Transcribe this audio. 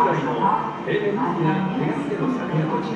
従来の平面的な手書きでの作業と違い